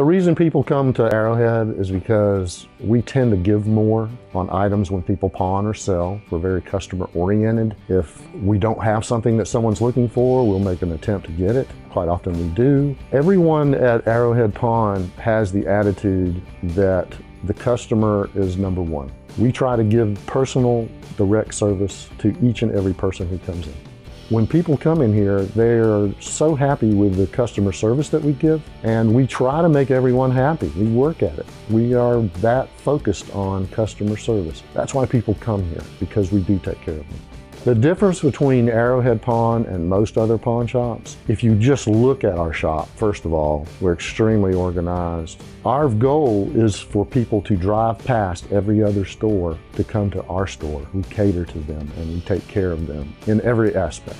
The reason people come to Arrowhead is because we tend to give more on items when people pawn or sell. We're very customer oriented. If we don't have something that someone's looking for, we'll make an attempt to get it. Quite often we do. Everyone at Arrowhead Pawn has the attitude that the customer is number one. We try to give personal, direct service to each and every person who comes in. When people come in here, they are so happy with the customer service that we give, and we try to make everyone happy. We work at it. We are that focused on customer service. That's why people come here, because we do take care of them. The difference between Arrowhead Pawn and most other pawn shops, if you just look at our shop, first of all, we're extremely organized. Our goal is for people to drive past every other store to come to our store. We cater to them and we take care of them in every aspect.